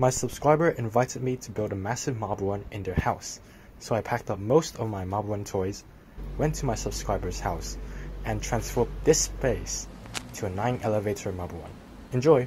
My subscriber invited me to build a massive marble in their house, so I packed up most of my marble toys, went to my subscriber's house, and transformed this space to a 9 elevator marble. Enjoy!